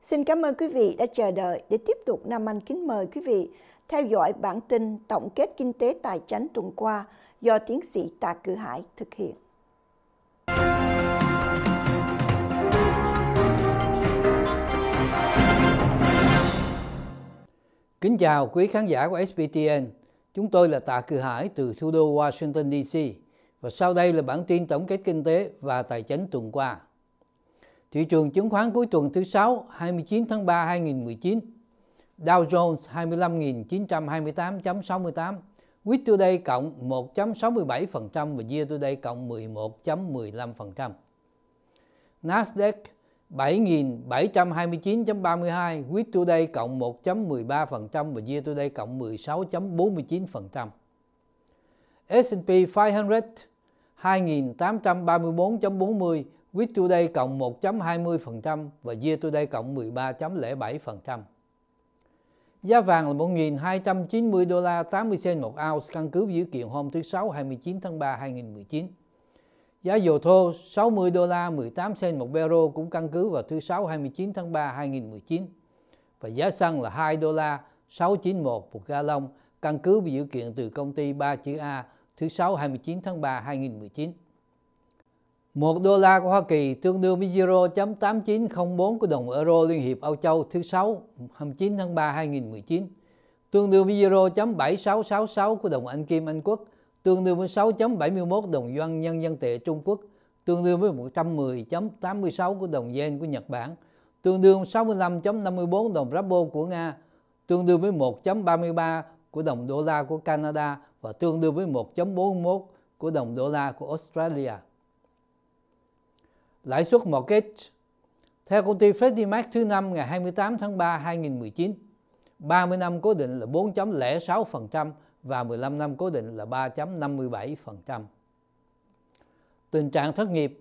Xin cảm ơn quý vị đã chờ đợi để tiếp tục Nam Anh kính mời quý vị theo dõi bản tin tổng kết kinh tế tài chính tuần qua do tiến sĩ Tạ Cử Hải thực hiện. Kính chào quý khán giả của SPTN. Chúng tôi là Tạ Cử Hải từ thủ đô Washington DC và sau đây là bản tin tổng kết kinh tế và tài chính tuần qua. Thị trường chứng khoán cuối tuần thứ sáu 29 tháng 3 2019. Dow Jones 25.928.68, Week Today cộng 1.67% và Year Today cộng 11.15%. Nasdaq 7.729.32, Week Today cộng 1.13% và Year Today cộng 16.49%. S&P 500 2.834.40, Week Today cộng 1.20% và Year Today cộng 13.07%. Giá vàng là 1.290 đô la 80 cent một ounce, căn cứ dữ kiện hôm thứ Sáu 29 tháng 3 2019. Giá dầu thô 60 đô la 18 cent một barrel, cũng căn cứ vào thứ Sáu 29 tháng 3 2019. Và giá xăng là 2 đô la 691 một gallon, căn cứ vào dữ kiện từ công ty 3 chữ A thứ Sáu 29 tháng 3 2019. 1 đô la của Hoa Kỳ tương đương với 0.8904 của đồng euro Liên hiệp Âu Châu thứ 6 29 tháng 3 2019, tương đương với 0.7666 của đồng Anh Kim Anh Quốc, tương đương với 6.71 đồng yuan Nhân dân tệ Trung Quốc, tương đương với 110.86 của đồng yen của Nhật Bản, tương đương 65.54 đồng ruble của Nga, tương đương với 1.33 của đồng đô la của Canada. Và tương đương với 1.41 của đồng đô la của Australia. Lãi suất mortgage theo công ty Freddie Mac thứ năm ngày 28 tháng 3 2019, 30 năm cố định là 4.06% và 15 năm cố định là 3.57%. Tình trạng thất nghiệp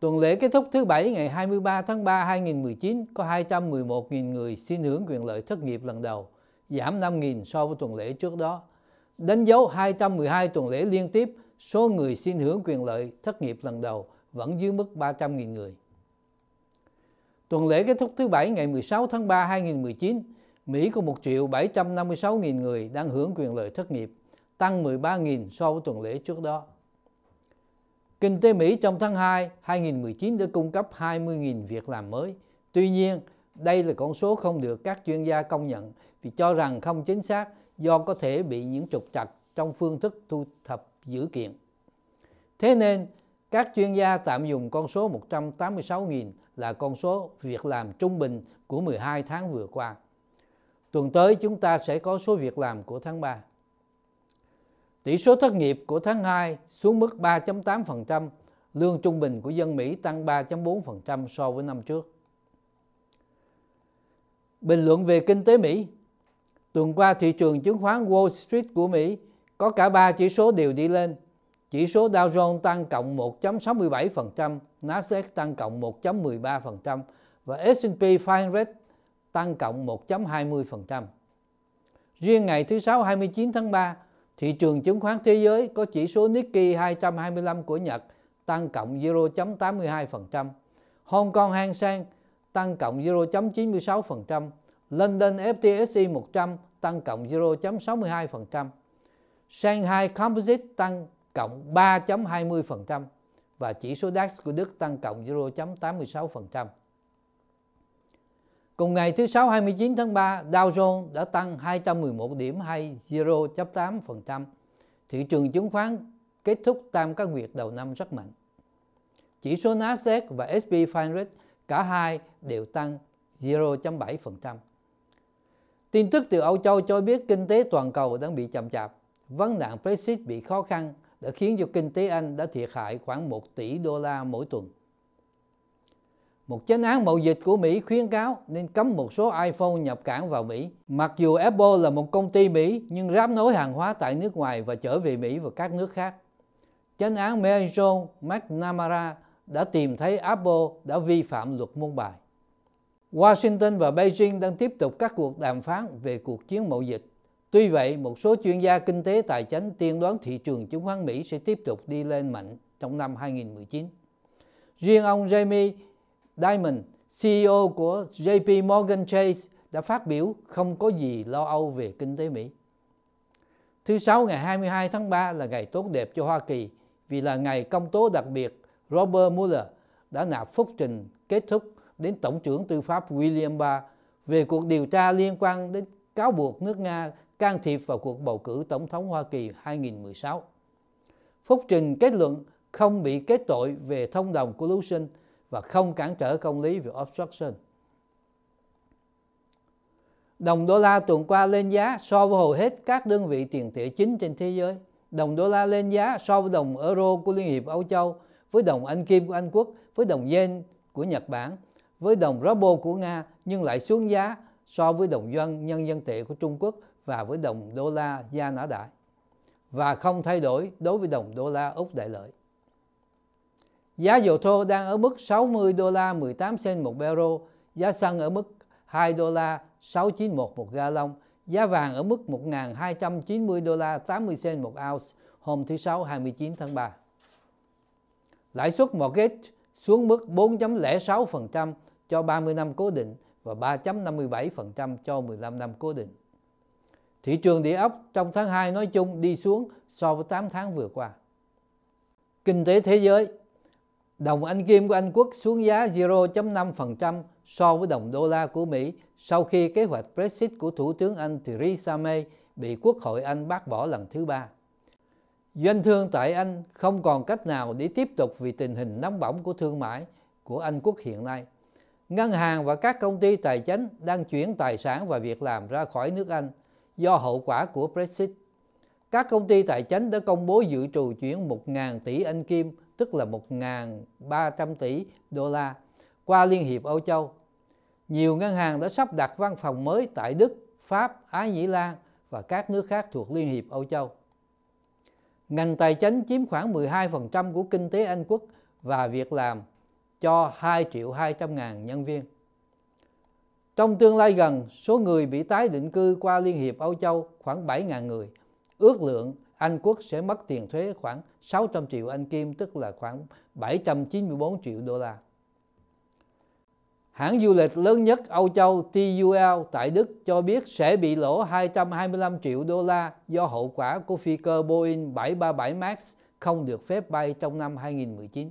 Tuần lễ kết thúc thứ Bảy ngày 23 tháng 3 2019 có 211.000 người xin hưởng quyền lợi thất nghiệp lần đầu, giảm 5.000 so với tuần lễ trước đó. Đánh dấu 212 tuần lễ liên tiếp, số người xin hưởng quyền lợi thất nghiệp lần đầu vẫn dưới mức 300.000 người. Tuần lễ kết thúc thứ Bảy ngày 16 tháng 3 2019, Mỹ có 1 triệu 756.000 người đang hưởng quyền lợi thất nghiệp, tăng 13.000 so với tuần lễ trước đó. Kinh tế Mỹ trong tháng 2 2019 đã cung cấp 20.000 việc làm mới. Tuy nhiên, đây là con số không được các chuyên gia công nhận vì cho rằng không chính xác do có thể bị những trục trặc trong phương thức thu thập dữ kiện. Thế nên, các chuyên gia tạm dùng con số 186.000 là con số việc làm trung bình của 12 tháng vừa qua. Tuần tới chúng ta sẽ có số việc làm của tháng 3. Tỷ số thất nghiệp của tháng 2 xuống mức 3.8%, lương trung bình của dân Mỹ tăng 3.4% so với năm trước. Bình luận về kinh tế Mỹ Tuần qua thị trường chứng khoán Wall Street của Mỹ có cả ba chỉ số đều đi lên. Chỉ số Dow Jones tăng cộng 1.67%, Nasdaq tăng cộng 1.13% và S&P 500 tăng cộng 1.20%. Riêng ngày thứ Sáu 29 tháng 3, thị trường chứng khoán thế giới có chỉ số Nikkei 225 của Nhật tăng cộng 0.82%, Hong Kong Hang Seng tăng cộng 0.96%, London FTSE 100 tăng cộng 0.62%, Shanghai Composite tăng cộng 3.20% và chỉ số DAX của Đức tăng cộng 0.86%. Cùng ngày thứ Sáu 29 tháng 3, Dow Jones đã tăng 211 điểm hay 0.8%. Thị trường chứng khoán kết thúc tam các nguyệt đầu năm rất mạnh. Chỉ số Nasdaq và S&P 500 cả hai đều tăng 0.7%. Tin tức từ Âu Châu cho biết kinh tế toàn cầu đang bị chậm chạp. Vấn nạn Brexit bị khó khăn đã khiến cho kinh tế Anh đã thiệt hại khoảng 1 tỷ đô la mỗi tuần. Một chánh án mậu dịch của Mỹ khuyến cáo nên cấm một số iPhone nhập cảng vào Mỹ. Mặc dù Apple là một công ty Mỹ, nhưng ráp nối hàng hóa tại nước ngoài và trở về Mỹ và các nước khác. Chánh án Mary McNamara đã tìm thấy Apple đã vi phạm luật môn bài. Washington và Beijing đang tiếp tục các cuộc đàm phán về cuộc chiến mậu dịch. Tuy vậy, một số chuyên gia kinh tế tài chính tiên đoán thị trường chứng khoán Mỹ sẽ tiếp tục đi lên mạnh trong năm 2019. Riêng ông Jamie Dimon CEO của JP Morgan Chase đã phát biểu không có gì lo âu về kinh tế Mỹ. Thứ Sáu ngày 22 tháng 3 là ngày tốt đẹp cho Hoa Kỳ vì là ngày công tố đặc biệt Robert Mueller đã nạp phúc trình kết thúc đến Tổng trưởng Tư pháp William Barr về cuộc điều tra liên quan đến cáo buộc nước Nga can thiệp vào cuộc bầu cử Tổng thống Hoa Kỳ 2016. Phúc trình kết luận không bị kết tội về thông đồng collusion và không cản trở công lý về obstruction. Đồng đô la tuần qua lên giá so với hầu hết các đơn vị tiền tệ chính trên thế giới. Đồng đô la lên giá so với đồng euro của Liên hiệp Âu Châu, với đồng Anh Kim của Anh Quốc, với đồng yen của Nhật Bản, với đồng ruble của Nga nhưng lại xuống giá so với đồng dân nhân dân tệ của Trung Quốc và với đồng đô la Gia Nã Đại và không thay đổi đối với đồng đô la Úc Đại Lợi. Giá dầu thô đang ở mức 60 đô la 18 cent một barrel, giá xăng ở mức 2 đô la 691 một ga lông, giá vàng ở mức 1.290 đô la 80 cent một ounce hôm thứ Sáu 29 tháng 3. Lãi suất mortgage xuống mức 4.06% cho 30 năm cố định và 3.57% cho 15 năm cố định. Thị trường địa ốc trong tháng 2 nói chung đi xuống so với 8 tháng vừa qua. Kinh tế thế giới, Đồng Anh Kim của Anh Quốc xuống giá 0.5% so với đồng đô la của Mỹ sau khi kế hoạch Brexit của Thủ tướng Anh Theresa May bị Quốc hội Anh bác bỏ lần thứ ba. Doanh thương tại Anh không còn cách nào để tiếp tục vì tình hình nóng bỏng của thương mại của Anh quốc hiện nay. Ngân hàng và các công ty tài chính đang chuyển tài sản và việc làm ra khỏi nước Anh do hậu quả của Brexit. Các công ty tài chính đã công bố dự trù chuyển 1.000 tỷ Anh Kim, tức là 1.300 tỷ đô la, qua Liên hiệp Âu Châu. Nhiều ngân hàng đã sắp đặt văn phòng mới tại Đức, Pháp, Ái Nhĩ Lan và các nước khác thuộc Liên hiệp Âu Châu. Ngành tài chính chiếm khoảng 12% của kinh tế Anh quốc và việc làm cho 2 triệu 200 ngàn nhân viên. Trong tương lai gần, số người bị tái định cư qua Liên hiệp Âu Châu khoảng 7 ngàn người. Ước lượng Anh quốc sẽ mất tiền thuế khoảng 600 triệu Anh Kim, tức là khoảng 794 triệu đô la. Hãng du lịch lớn nhất Âu Châu TUL tại Đức cho biết sẽ bị lỗ 225 triệu đô la do hậu quả của phi cơ Boeing 737 MAX không được phép bay trong năm 2019.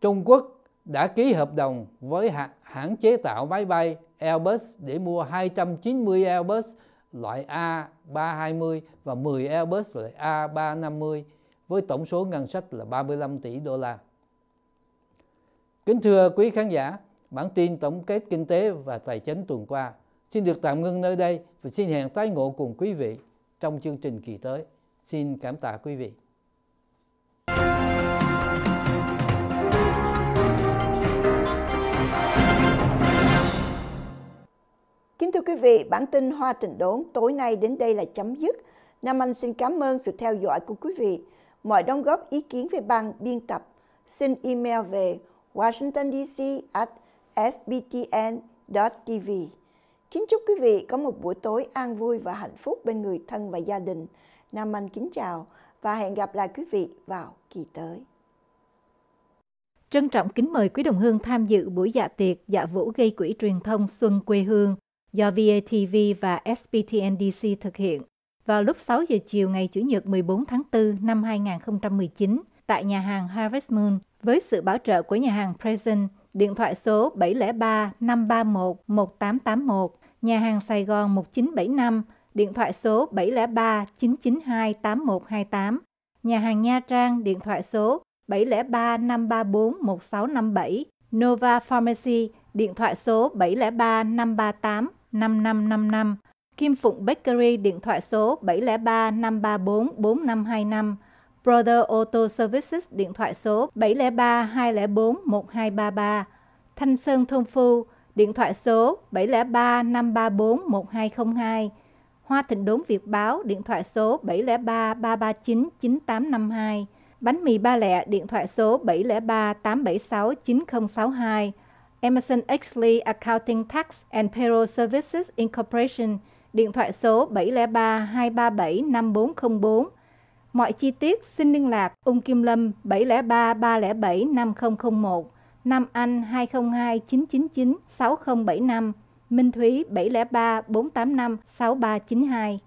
Trung Quốc đã ký hợp đồng với hãng chế tạo máy bay Airbus để mua 290 Airbus loại A320 và 10 Airbus loại A350 với tổng số ngân sách là 35 tỷ đô la. Kính thưa quý khán giả, bản tin tổng kết kinh tế và tài chính tuần qua xin được tạm ngưng nơi đây và xin hẹn tái ngộ cùng quý vị trong chương trình kỳ tới. Xin cảm tạ quý vị. Thưa quý vị, bản tin Hoa Tình Đốn tối nay đến đây là chấm dứt. Nam Anh xin cảm ơn sự theo dõi của quý vị. Mọi đóng góp ý kiến về ban biên tập xin email về Washington DC at sbtn.tv. Kính chúc quý vị có một buổi tối an vui và hạnh phúc bên người thân và gia đình. Nam Anh kính chào và hẹn gặp lại quý vị vào kỳ tới. Trân trọng kính mời quý đồng hương tham dự buổi dạ tiệc dạ vũ gây quỹ truyền thông Xuân quê hương do VATV và SBTNDC thực hiện. Vào lúc 6 giờ chiều ngày Chủ nhật 14 tháng 4 năm 2019 tại nhà hàng Harvest Moon với sự bảo trợ của nhà hàng Present, điện thoại số 703 531 1881, nhà hàng Sài Gòn 1975, điện thoại số 703 992 8128, nhà hàng Nha Trang, điện thoại số 703 534 1657, Nova Pharmacy, điện thoại số 703 538 5555, Kim Phụng Bakery, điện thoại số 703 534 4525, Brother Auto Services điện thoại số 703 204 1233, Thanh Sơn Thôn Phu điện thoại số 703 534 1202, Hoa Thịnh Đốn Việt Báo điện thoại số 703 339 9852, Bánh mì ba lẹ điện thoại số 703 876 9062, Emerson Exley Accounting Tax and Payroll Services Incorporation điện thoại số 703 237 5404, Mọi chi tiết xin liên lạc Ung Kim Lâm 703 307 5001, Nam Anh 202 999 6075, Minh Thúy 703 485 6392.